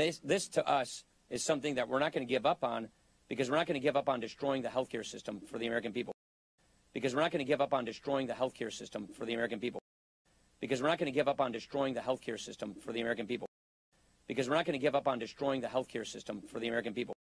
This, this to us is something that we're not going to give up on because we're not going to give up on destroying the healthcare system for the American people. Because we're not going to give up on destroying the healthcare system for the American people. Because we're not going to give up on destroying the healthcare system for the American people. Because we're not going to give up on destroying the healthcare system for the American people.